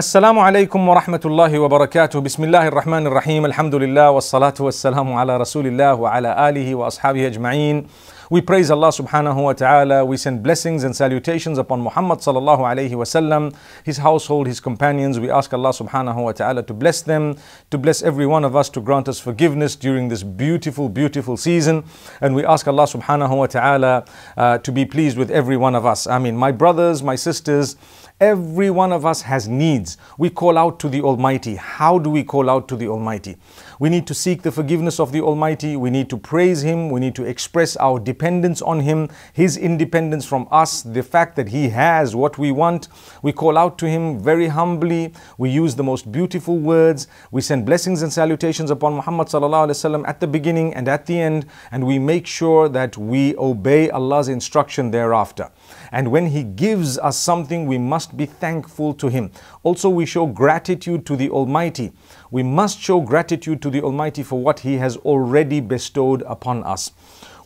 السلام عليكم ورحمة الله وبركاته بسم الله الرحمن الرحيم الحمد لله والصلاة والسلام على رسول الله وعلى آله وأصحابه أجمعين We praise Allah subhanahu wa ta'ala. We send blessings and salutations upon Muhammad sallallahu alayhi wasallam, his household, his companions. We ask Allah subhanahu wa ta'ala to bless them, to bless every one of us, to grant us forgiveness during this beautiful, beautiful season. And we ask Allah subhanahu wa ta'ala uh, to be pleased with every one of us. I mean, my brothers, my sisters, Every one of us has needs. We call out to the Almighty. How do we call out to the Almighty? We need to seek the forgiveness of the Almighty. We need to praise Him. We need to express our dependence on Him, His independence from us, the fact that He has what we want. We call out to Him very humbly. We use the most beautiful words. We send blessings and salutations upon Muhammad at the beginning and at the end, and we make sure that we obey Allah's instruction thereafter. And when He gives us something, we must be thankful to Him. Also, we show gratitude to the Almighty. We must show gratitude to the Almighty for what He has already bestowed upon us.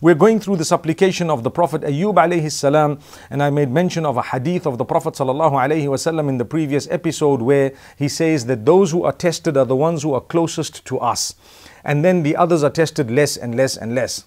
We're going through the supplication of the Prophet Ayyub alayhi salam, and I made mention of a hadith of the Prophet sallallahu alayhi wasallam in the previous episode where he says that those who are tested are the ones who are closest to us, and then the others are tested less and less and less.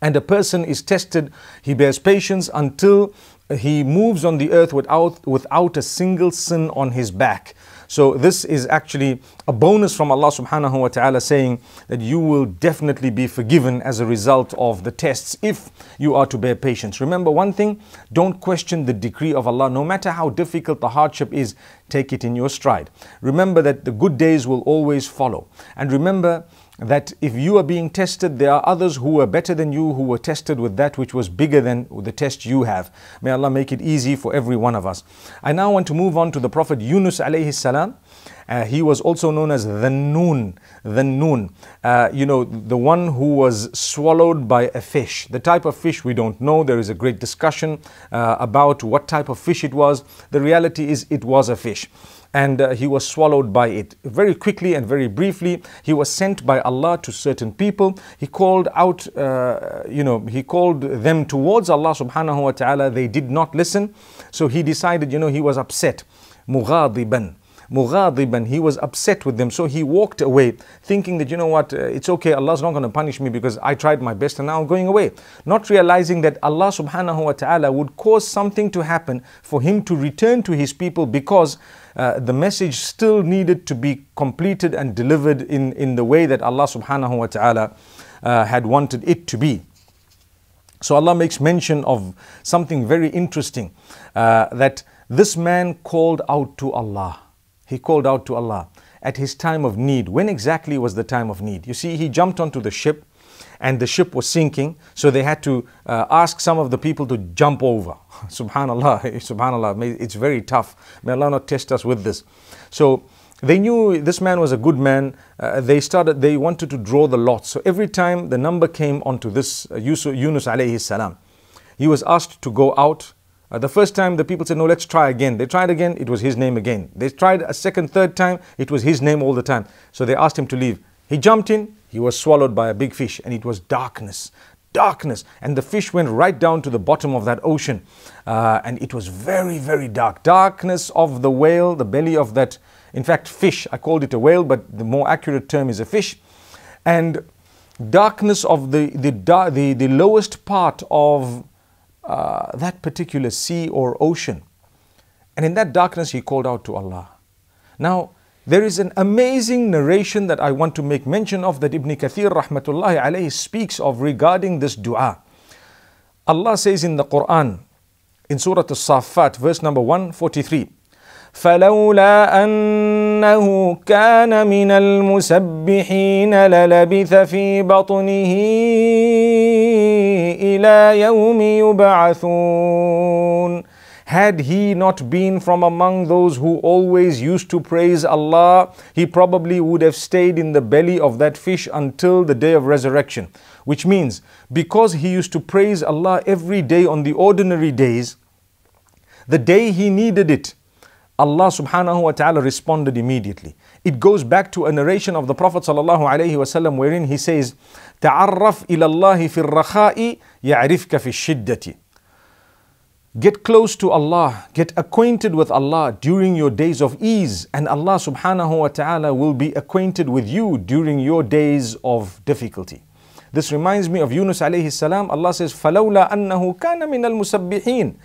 And a person is tested, he bears patience until he moves on the earth without, without a single sin on his back. So this is actually a bonus from Allah subhanahu wa ta'ala saying that you will definitely be forgiven as a result of the tests if you are to bear patience. Remember one thing, don't question the decree of Allah. No matter how difficult the hardship is, take it in your stride. Remember that the good days will always follow. And remember that if you are being tested, there are others who are better than you who were tested with that which was bigger than the test you have. May Allah make it easy for every one of us. I now want to move on to the Prophet Yunus alayhi salam. Uh, he was also known as the Noon, the Noon. Uh, you know, the one who was swallowed by a fish. The type of fish we don't know. There is a great discussion uh, about what type of fish it was. The reality is it was a fish and uh, he was swallowed by it. Very quickly and very briefly, he was sent by Allah to certain people. He called out, uh, you know, he called them towards Allah subhanahu wa ta'ala. They did not listen. So he decided, you know, he was upset. Mughadiban. Mughadiban, he was upset with them. So he walked away, thinking that, you know what, uh, it's okay, Allah's not going to punish me because I tried my best and now I'm going away. Not realizing that Allah subhanahu wa ta'ala would cause something to happen for him to return to his people because uh, the message still needed to be completed and delivered in, in the way that Allah subhanahu wa ta'ala uh, had wanted it to be. So Allah makes mention of something very interesting uh, that this man called out to Allah. He called out to Allah at his time of need. When exactly was the time of need? You see, he jumped onto the ship and the ship was sinking, so they had to uh, ask some of the people to jump over. Subhanallah, Subhanallah, it's very tough. May Allah not test us with this. So they knew this man was a good man. Uh, they started, they wanted to draw the lot. So every time the number came onto this uh, Yunus alayhi salam, he was asked to go out uh, the first time the people said, no, let's try again. They tried again, it was his name again. They tried a second, third time, it was his name all the time. So they asked him to leave. He jumped in, he was swallowed by a big fish, and it was darkness. Darkness. And the fish went right down to the bottom of that ocean. Uh, and it was very, very dark. Darkness of the whale, the belly of that, in fact, fish. I called it a whale, but the more accurate term is a fish. And darkness of the, the, the, the lowest part of uh, that particular sea or ocean. And in that darkness, he called out to Allah. Now, there is an amazing narration that I want to make mention of that Ibn Kathir rahmatullahi alayhi speaks of regarding this dua. Allah says in the Quran, in Surah Al-Saffat, verse number 143, فلولا أنه كان من المسبحين للبث في بطنه إلى يوم يبعثون Had he not been from among those who always used to praise Allah, he probably would have stayed in the belly of that fish until the day of resurrection. Which means, because he used to praise Allah every day on the ordinary days, the day he needed it, Allah subhanahu wa ta'ala responded immediately. It goes back to a narration of the Prophet sallallahu alaihi wasallam wherein he says, تعرف إلى الله في الرخاء يعرفك في الشدة Get close to Allah, get acquainted with Allah during your days of ease, and Allah subhanahu wa ta'ala will be acquainted with you during your days of difficulty. This reminds me of Yunus alayhi salam. Allah says, فَلَوْلَا أَنَّهُ كَانَ مِنَ الْمُسَبِّحِينَ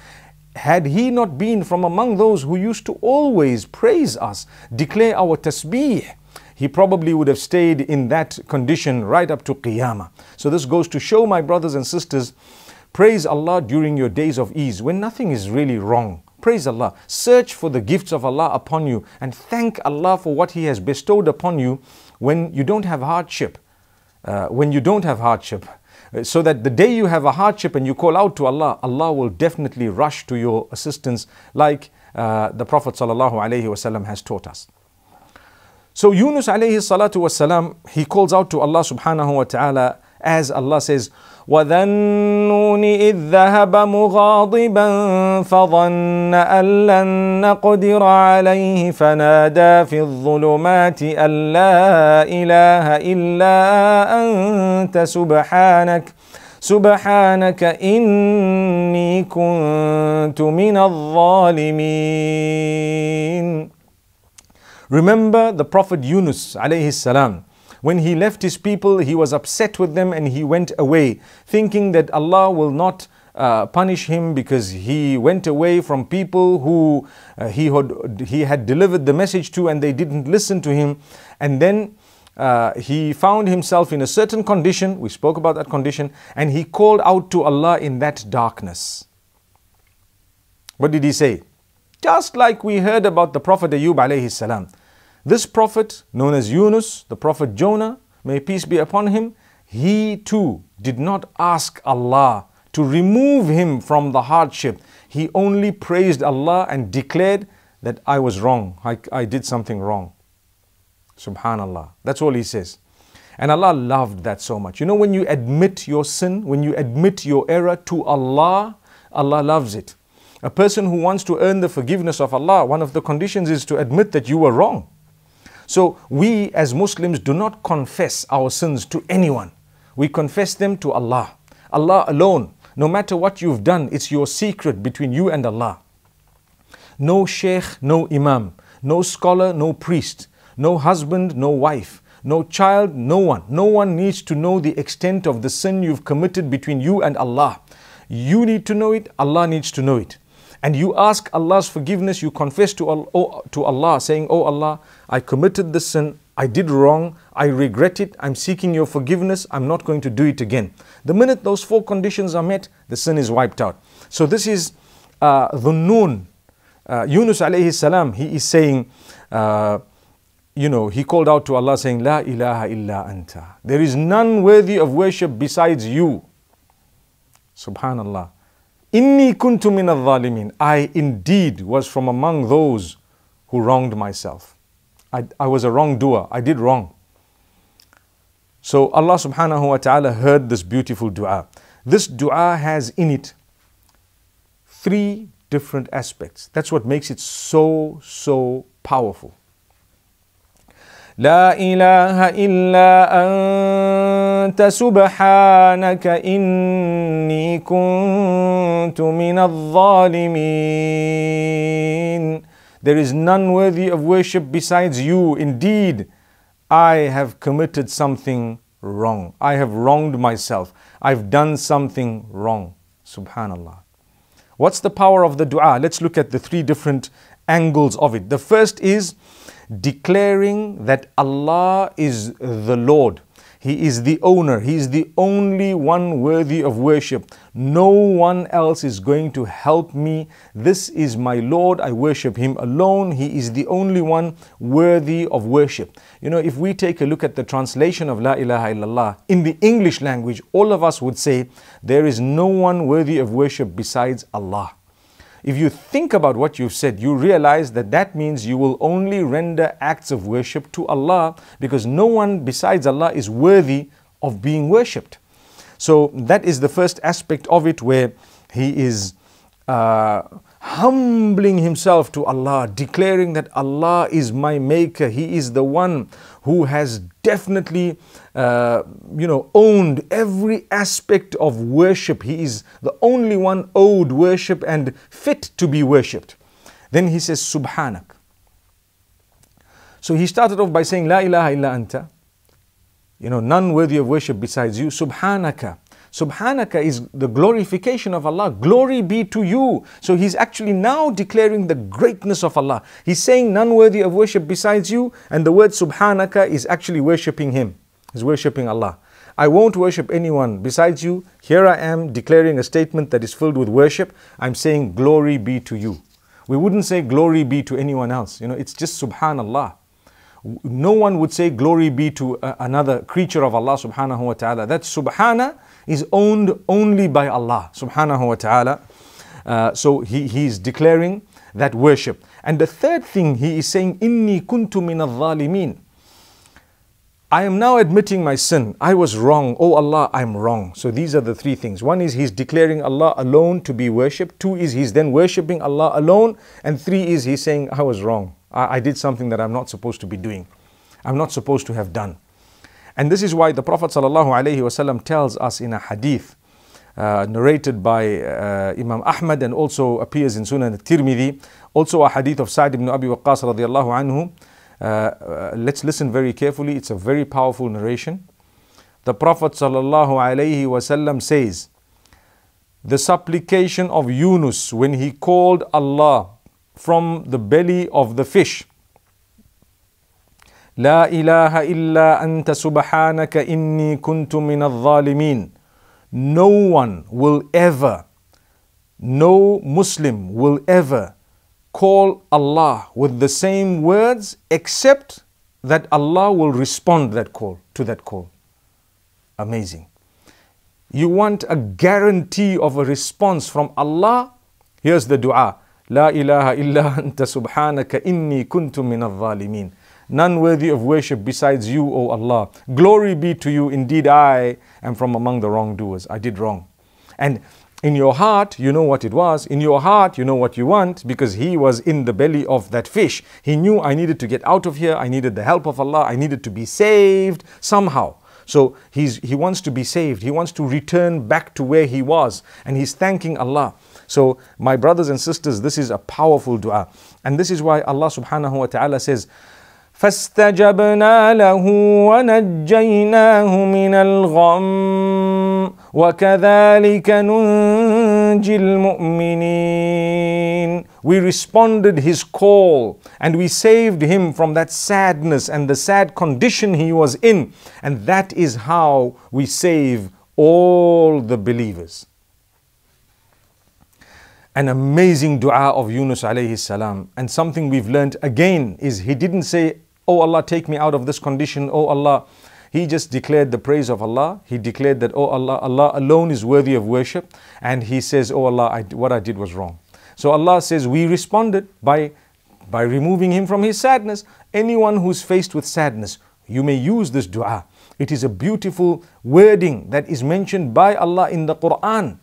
had he not been from among those who used to always praise us, declare our tasbih, he probably would have stayed in that condition right up to Qiyamah. So this goes to show my brothers and sisters Praise Allah during your days of ease when nothing is really wrong. Praise Allah. Search for the gifts of Allah upon you and thank Allah for what He has bestowed upon you when you don't have hardship. Uh, when you don't have hardship. So that the day you have a hardship and you call out to Allah, Allah will definitely rush to your assistance, like uh, the Prophet ﷺ has taught us. So Yunus alayhi salatu wasalam, he calls out to Allah subhanahu wa ta'ala as Allah says, وذا النون إذ ذهب مغاضبا فظن أن لن نقدر عليه فنادى في الظلمات أن لا إله إلا أنت سبحانك سبحانك إني كنت من الظالمين. Remember the Prophet Yunus alayhi salam. When he left his people, he was upset with them and he went away, thinking that Allah will not uh, punish him because he went away from people who uh, he, had, he had delivered the message to and they didn't listen to him. And then uh, he found himself in a certain condition, we spoke about that condition, and he called out to Allah in that darkness. What did he say? Just like we heard about the Prophet Ayub alayhi salam. This prophet, known as Yunus, the prophet Jonah, may peace be upon him, he too did not ask Allah to remove him from the hardship. He only praised Allah and declared that I was wrong. I, I did something wrong. Subhanallah. That's all he says. And Allah loved that so much. You know, when you admit your sin, when you admit your error to Allah, Allah loves it. A person who wants to earn the forgiveness of Allah, one of the conditions is to admit that you were wrong. So we as Muslims do not confess our sins to anyone. We confess them to Allah. Allah alone. No matter what you've done, it's your secret between you and Allah. No sheikh, no imam, no scholar, no priest, no husband, no wife, no child, no one. No one needs to know the extent of the sin you've committed between you and Allah. You need to know it, Allah needs to know it and you ask Allah's forgiveness, you confess to Allah, oh, to Allah saying, Oh Allah, I committed this sin, I did wrong, I regret it, I'm seeking your forgiveness, I'm not going to do it again. The minute those four conditions are met, the sin is wiped out. So this is uh, the noon. Uh, Yunus alayhi salam, he is saying, uh, you know, he called out to Allah saying, La ilaha illa anta. There is none worthy of worship besides you. Subhanallah. Inni kuntu min al I indeed was from among those who wronged myself. I, I was a wrongdoer. I did wrong. So Allah subhanahu wa ta'ala heard this beautiful dua. This dua has in it three different aspects. That's what makes it so, so powerful. لا إله إلا أنت سبحانك إني كنت من الظالمين there is none worthy of worship besides you. Indeed, I have committed something wrong. I have wronged myself. I've done something wrong. Subhanallah. What's the power of the dua? Let's look at the three different angles of it. The first is declaring that Allah is the Lord. He is the owner. He is the only one worthy of worship. No one else is going to help me. This is my Lord. I worship Him alone. He is the only one worthy of worship. You know, if we take a look at the translation of La ilaha illallah in the English language, all of us would say, There is no one worthy of worship besides Allah. If you think about what you've said, you realize that that means you will only render acts of worship to Allah because no one besides Allah is worthy of being worshipped. So that is the first aspect of it where he is uh, humbling himself to Allah, declaring that Allah is my maker. He is the one who has definitely, uh, you know, owned every aspect of worship. He is the only one owed worship and fit to be worshipped. Then he says, Subhanak. So he started off by saying, La ilaha illa anta. You know, none worthy of worship besides you. Subhanaka. Subhanaka is the glorification of Allah. Glory be to you. So he's actually now declaring the greatness of Allah. He's saying none worthy of worship besides you, and the word Subhanaka is actually worshipping Him. He's worshipping Allah. I won't worship anyone besides you. Here I am declaring a statement that is filled with worship. I'm saying glory be to you. We wouldn't say glory be to anyone else. You know, it's just Subhanallah no one would say glory be to uh, another creature of Allah subhanahu wa ta'ala. That subhana is owned only by Allah subhanahu wa ta'ala. Uh, so he, he is declaring that worship. And the third thing he is saying, Inni kuntu min I am now admitting my sin. I was wrong. Oh Allah, I'm wrong. So these are the three things. One is he's declaring Allah alone to be worshipped. Two is he's then worshipping Allah alone. And three is he's saying, I was wrong. I, I did something that I'm not supposed to be doing. I'm not supposed to have done. And this is why the Prophet ﷺ tells us in a hadith uh, narrated by uh, Imam Ahmad and also appears in Sunan al-Tirmidhi, also a hadith of Sa'd ibn Abi Waqqas radiallahu anhu. Uh, uh, let's listen very carefully. It's a very powerful narration. The Prophet ﷺ says, the supplication of Yunus when he called Allah from the belly of the fish. لا إله إلا أنت سبحانك إني كنت من الظالمين. No one will ever, no Muslim will ever call Allah with the same words except that Allah will respond that call to that call. Amazing. You want a guarantee of a response from Allah? Here's the dua. لا إله إلا أنت سبحانك إني كنت من الظالمين None worthy of worship besides you, O Allah. Glory be to you. Indeed, I am from among the wrongdoers. I did wrong. And in your heart, you know what it was. In your heart, you know what you want because he was in the belly of that fish. He knew I needed to get out of here. I needed the help of Allah. I needed to be saved somehow. So he's, he wants to be saved. He wants to return back to where he was. And he's thanking Allah. So, my brothers and sisters, this is a powerful dua. And this is why Allah subhanahu wa ta'ala says, فاستجبنا له ونجيناه من الغم وكذلك ننجي المؤمنين We responded his call and we saved him from that sadness and the sad condition he was in and that is how we save all the believers an amazing dua of Yunus alayhi salam. And something we've learned again is he didn't say, Oh Allah, take me out of this condition. Oh Allah. He just declared the praise of Allah. He declared that, Oh Allah, Allah alone is worthy of worship. And he says, Oh Allah, I, what I did was wrong. So Allah says, We responded by, by removing him from his sadness. Anyone who's faced with sadness, you may use this dua. It is a beautiful wording that is mentioned by Allah in the Quran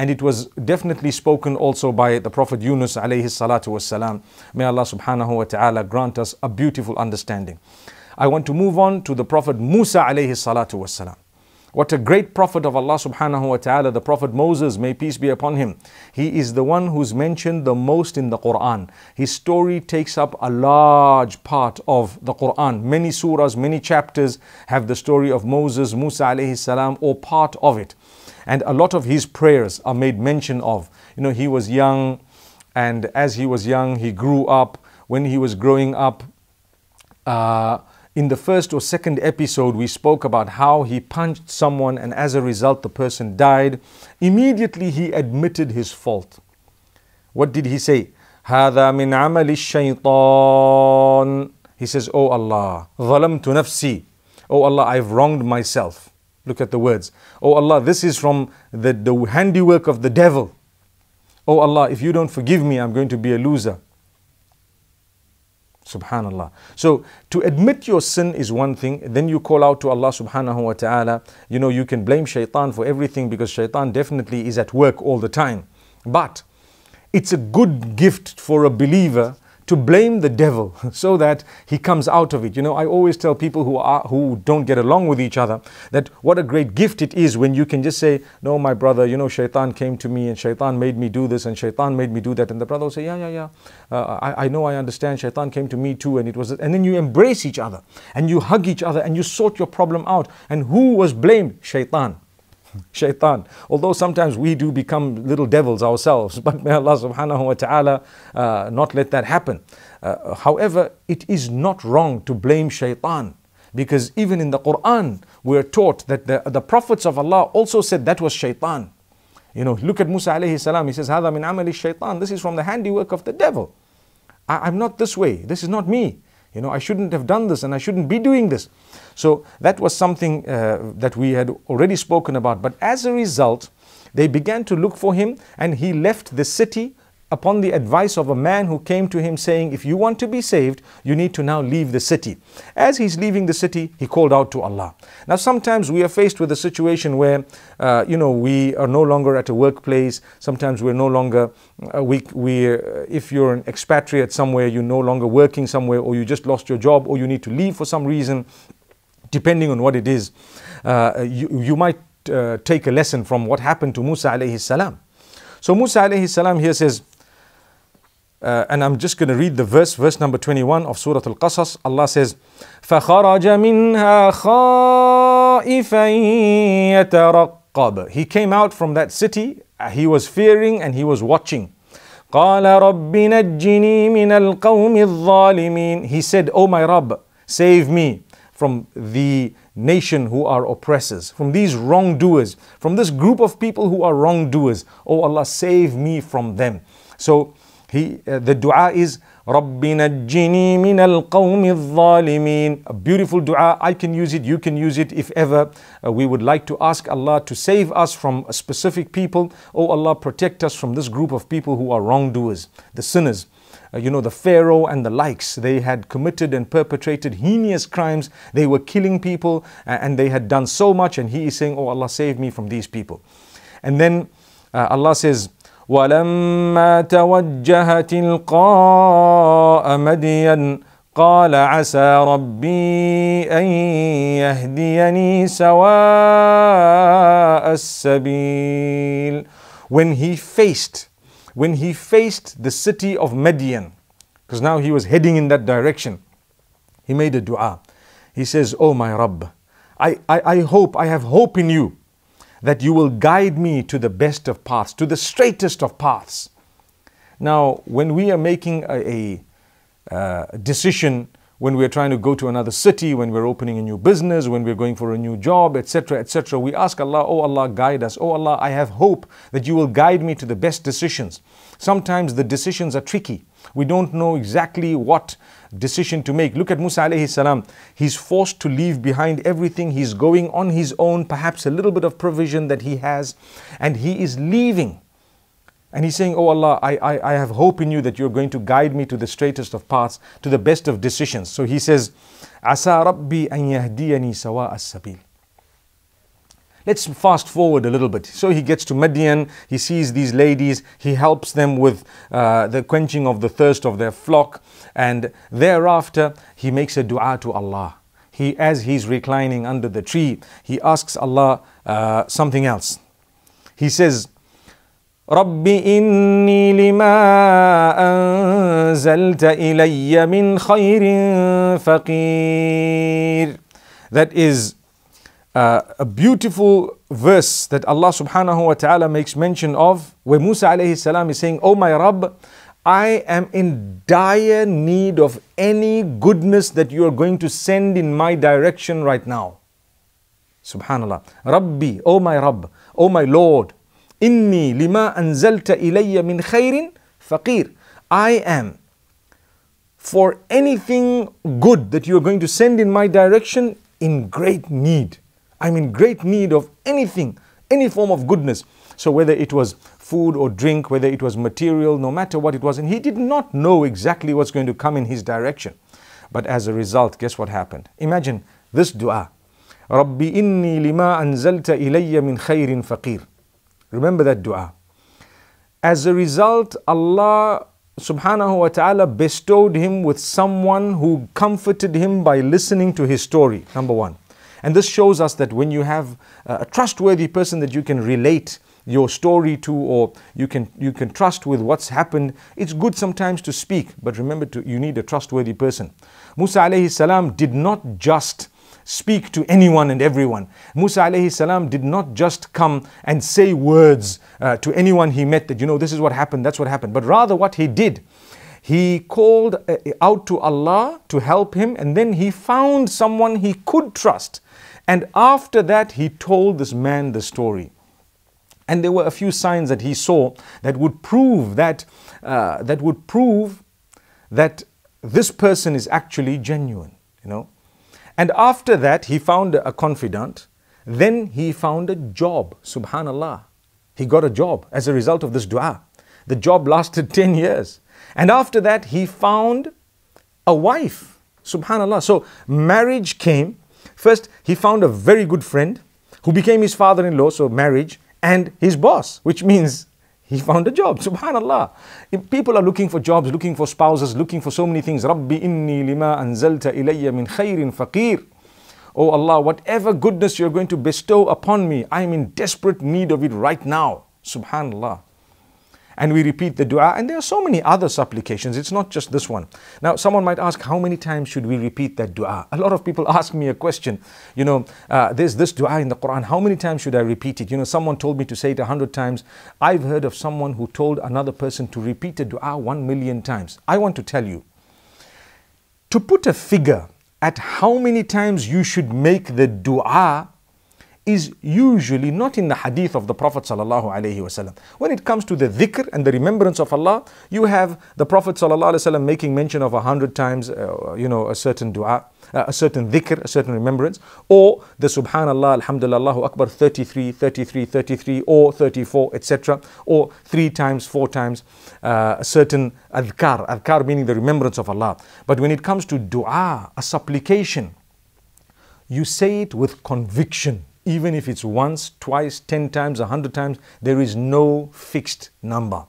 and it was definitely spoken also by the Prophet Yunus alayhi salatu wasalam. May Allah subhanahu wa ta'ala grant us a beautiful understanding. I want to move on to the Prophet Musa alayhi salatu wasalam. What a great prophet of Allah subhanahu wa ta'ala, the Prophet Moses, may peace be upon him. He is the one who's mentioned the most in the Quran. His story takes up a large part of the Quran. Many surahs, many chapters have the story of Moses, Musa alayhi salam, or part of it. And a lot of his prayers are made mention of. You know, he was young, and as he was young, he grew up. When he was growing up, uh, in the first or second episode, we spoke about how he punched someone, and as a result, the person died. Immediately, he admitted his fault. What did he say? هذا من عمل الشيطان. He says, Oh Allah, ظلمت نفسي. Oh Allah, I've wronged myself. Look at the words. Oh Allah, this is from the, the handiwork of the devil. Oh Allah, if you don't forgive me, I'm going to be a loser. Subhanallah. So to admit your sin is one thing, then you call out to Allah subhanahu wa ta'ala. You know, you can blame shaitan for everything because shaitan definitely is at work all the time. But it's a good gift for a believer to blame the devil so that he comes out of it. You know, I always tell people who are who don't get along with each other that what a great gift it is when you can just say, "No, my brother, you know, shaitan came to me and shaitan made me do this and shaitan made me do that," and the brother will say, "Yeah, yeah, yeah, uh, I, I know, I understand. Shaitan came to me too, and it was," and then you embrace each other and you hug each other and you sort your problem out. And who was blamed? Shaitan shaitan. Although sometimes we do become little devils ourselves, but may Allah subhanahu wa ta'ala uh, not let that happen. Uh, however, it is not wrong to blame shaitan because even in the Quran, we're taught that the, the prophets of Allah also said that was shaitan. You know, look at Musa alayhi salam, he says, Hada min amali shaitan. This is from the handiwork of the devil. I, I'm not this way, this is not me. You know, I shouldn't have done this and I shouldn't be doing this. So that was something uh, that we had already spoken about. But as a result, they began to look for him and he left the city upon the advice of a man who came to him saying, If you want to be saved, you need to now leave the city. As he's leaving the city, he called out to Allah. Now, sometimes we are faced with a situation where, uh, you know, we are no longer at a workplace. Sometimes we're no longer, uh, we, we, uh, if you're an expatriate somewhere, you're no longer working somewhere, or you just lost your job, or you need to leave for some reason, depending on what it is. Uh, you, you might uh, take a lesson from what happened to Musa alayhi salam. So Musa alayhi salam here says, uh, and I'm just going to read the verse, verse number 21 of Surah Al Qasas. Allah says, فَخَرَجَ مِنْهَا خَائِفًا يَتَرَقَّبُ He came out from that city, uh, he was fearing and he was watching. قَالَ رَبِّ نَجِّنِي مِنَ الْقَوْمِ الظَّالِمِينَ He said, Oh my Rabb, save me from the nation who are oppressors, from these wrongdoers, from this group of people who are wrongdoers. Oh Allah, save me from them. So he, uh, the dua is رَبِّ نَجِّنِي مِنَ الْقَوْمِ الظَّالِمِينَ A beautiful dua. I can use it, you can use it if ever uh, we would like to ask Allah to save us from a specific people. Oh Allah, protect us from this group of people who are wrongdoers, the sinners. Uh, you know, the Pharaoh and the likes, they had committed and perpetrated heinous crimes. They were killing people uh, and they had done so much. And he is saying, Oh Allah, save me from these people. And then uh, Allah says, ولما توجه تلقاء مدين قال عسى ربي ان يهديني سواء السبيل when he faced when he faced the city of Midian because now he was heading in that direction he made a dua he says oh my rabb I, I, I hope i have hope in you that you will guide me to the best of paths, to the straightest of paths. Now, when we are making a, a uh, decision, when we're trying to go to another city, when we're opening a new business, when we're going for a new job, etc., etc., we ask Allah, Oh Allah, guide us. Oh Allah, I have hope that you will guide me to the best decisions. Sometimes the decisions are tricky. We don't know exactly what decision to make. Look at Musa alayhi salam. He's forced to leave behind everything. He's going on his own, perhaps a little bit of provision that he has, and he is leaving. And he's saying, Oh Allah, I, I, I have hope in you that you're going to guide me to the straightest of paths, to the best of decisions. So he says, Asa Rabbi an yahdiyani sawa as-sabil. Let's fast forward a little bit. So he gets to Midian, he sees these ladies, he helps them with uh, the quenching of the thirst of their flock, and thereafter he makes a dua to Allah. He, as he's reclining under the tree, he asks Allah uh, something else. He says, رب إني لما أنزلت إلي من خير فقير That is uh, a beautiful verse that Allah subhanahu wa ta'ala makes mention of where Musa alayhi salam is saying, Oh my Rabb, I am in dire need of any goodness that you are going to send in my direction right now. Subhanallah. Rabbi, oh my Rabb, oh my Lord, inni lima anzalta ilayya min khairin faqir. I am for anything good that you are going to send in my direction in great need. I'm in great need of anything, any form of goodness. So, whether it was food or drink, whether it was material, no matter what it was, and he did not know exactly what's going to come in his direction. But as a result, guess what happened? Imagine this dua Rabbi inni lima anzalta ilayya min khairin faqir. Remember that dua. As a result, Allah subhanahu wa ta'ala bestowed him with someone who comforted him by listening to his story. Number one. And this shows us that when you have a trustworthy person that you can relate your story to or you can you can trust with what's happened it's good sometimes to speak. But remember to you need a trustworthy person. Musa alayhi salam did not just speak to anyone and everyone. Musa alayhi salam did not just come and say words uh, to anyone he met that you know this is what happened that's what happened. But rather what he did he called uh, out to Allah to help him, and then he found someone he could trust. And after that, he told this man the story. And there were a few signs that he saw that would prove that, uh, that would prove that this person is actually genuine, you know. And after that, he found a confidant. Then he found a job, subhanallah. He got a job as a result of this dua. The job lasted 10 years. And after that, he found a wife, subhanallah. So marriage came. First, he found a very good friend who became his father in law, so marriage and his boss, which means he found a job. Subhanallah. If people are looking for jobs, looking for spouses, looking for so many things. Rabbi inni lima anzalta ilayya min khairin faqir. Oh Allah, whatever goodness you're going to bestow upon me, I'm in desperate need of it right now. Subhanallah and we repeat the dua. And there are so many other supplications. It's not just this one. Now, someone might ask, how many times should we repeat that dua? A lot of people ask me a question. You know, uh, there's this dua in the Quran. How many times should I repeat it? You know, someone told me to say it a hundred times. I've heard of someone who told another person to repeat a dua one million times. I want to tell you, to put a figure at how many times you should make the dua is usually not in the hadith of the Prophet ﷺ. When it comes to the dhikr and the remembrance of Allah, you have the Prophet ﷺ making mention of a hundred times, uh, you know, a certain dua, uh, a certain dhikr, a certain remembrance, or the Subhanallah, Alhamdulillah, Akbar 33, 33, 33, or 34, etc., or three times, four times, uh, a certain adhkar, adhkar meaning the remembrance of Allah. But when it comes to dua, a supplication, you say it with conviction even if it's once, twice, ten times, a hundred times, there is no fixed number.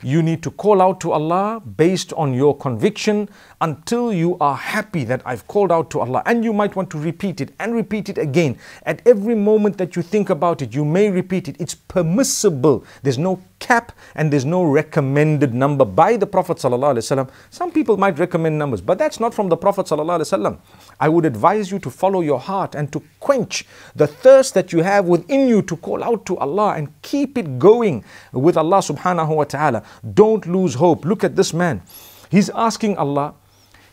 You need to call out to Allah based on your conviction until you are happy that I've called out to Allah. And you might want to repeat it and repeat it again. At every moment that you think about it, you may repeat it. It's permissible. There's no cap and there's no recommended number by the Prophet. Some people might recommend numbers, but that's not from the Prophet. I would advise you to follow your heart and to quench the thirst that you have within you to call out to Allah and keep it going with Allah subhanahu wa ta'ala. Don't lose hope. Look at this man. He's asking Allah.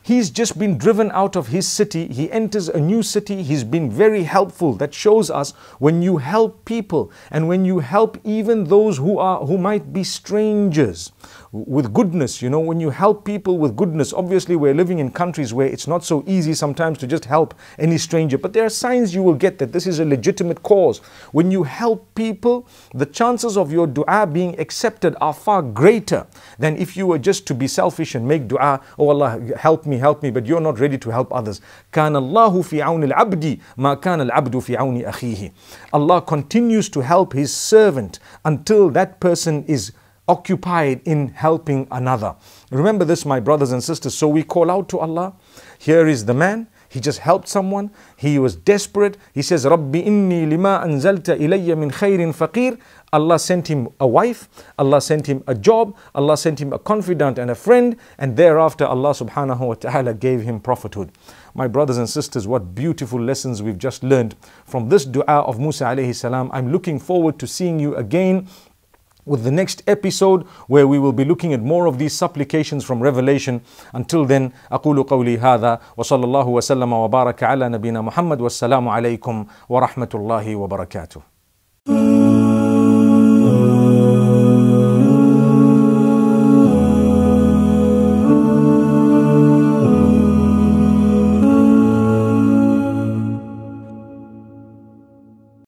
He's just been driven out of his city. He enters a new city. He's been very helpful. That shows us when you help people and when you help even those who are who might be strangers with goodness. You know, when you help people with goodness, obviously we're living in countries where it's not so easy sometimes to just help any stranger, but there are signs you will get that this is a legitimate cause. When you help people, the chances of your dua being accepted are far greater than if you were just to be selfish and make dua, oh Allah, help me, help me, but you're not ready to help others. كان الله في عون العبد ما كان العبد في عون أخيه. Allah continues to help His servant until that person is occupied in helping another. Remember this, my brothers and sisters. So we call out to Allah. Here is the man. He just helped someone. He was desperate. He says, Rabbi inni lima anzalta ilayya min khairin faqir. Allah sent him a wife. Allah sent him a job. Allah sent him a confidant and a friend. And thereafter, Allah subhanahu wa ta'ala gave him prophethood. My brothers and sisters, what beautiful lessons we've just learned from this dua of Musa alayhi salam. I'm looking forward to seeing you again with the next episode where we will be looking at more of these supplications from Revelation. Until then, أقول قولي هذا وصلى الله وسلم وبارك على نبينا محمد والسلام عليكم ورحمة الله وبركاته.